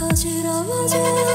어지러워져